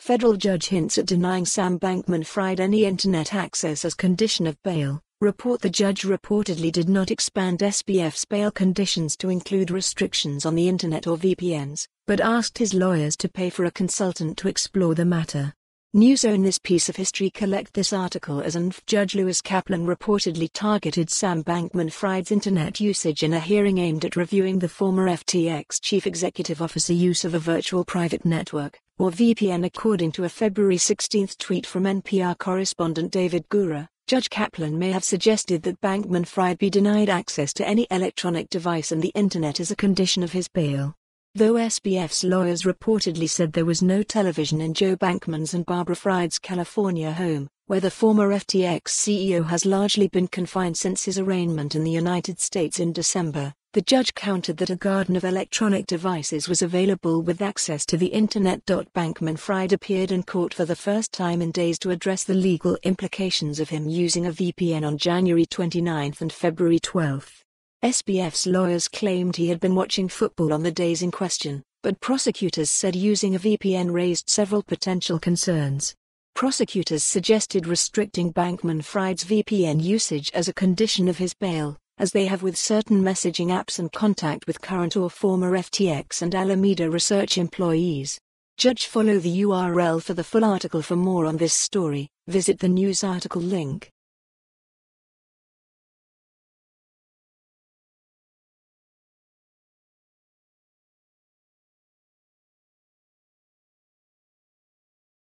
Federal judge hints at denying Sam Bankman Fried any internet access as condition of bail. Report The judge reportedly did not expand SBF's bail conditions to include restrictions on the internet or VPNs, but asked his lawyers to pay for a consultant to explore the matter. News own this piece of history collect this article as ANF Judge Lewis Kaplan reportedly targeted Sam Bankman-Fried's internet usage in a hearing aimed at reviewing the former FTX chief executive officer use of a virtual private network, or VPN according to a February 16 tweet from NPR correspondent David Gura. Judge Kaplan may have suggested that Bankman-Fried be denied access to any electronic device and the internet as a condition of his bail. Though SBF's lawyers reportedly said there was no television in Joe Bankman's and Barbara Fried's California home, where the former FTX CEO has largely been confined since his arraignment in the United States in December, the judge countered that a garden of electronic devices was available with access to the Internet. Bankman Fried appeared in court for the first time in days to address the legal implications of him using a VPN on January 29 and February 12. SBF's lawyers claimed he had been watching football on the days in question, but prosecutors said using a VPN raised several potential concerns. Prosecutors suggested restricting Bankman Fried's VPN usage as a condition of his bail, as they have with certain messaging apps and contact with current or former FTX and Alameda Research employees. Judge follow the URL for the full article for more on this story, visit the news article link.